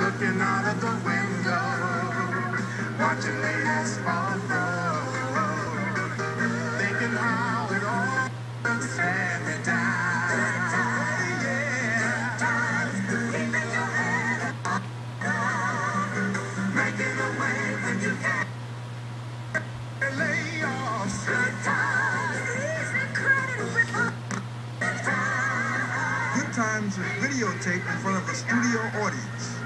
looking out of the window, watching the asphalt road, thinking how it all looks me down. Yeah. Making a way when you can. Times videotaped in front of a studio audience.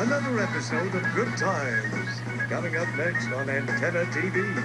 Another episode of Good Times. Coming up next on Antenna TV.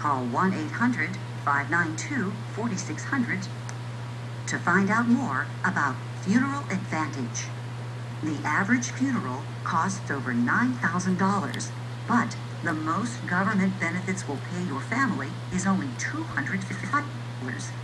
Scratching and surviving. Good times. Good times. Good times. Is of 4085, call 1 800 592 4600 to find out more about Funeral Advantage. The average funeral costs over $9,000, but the most government benefits will pay your family is only $255.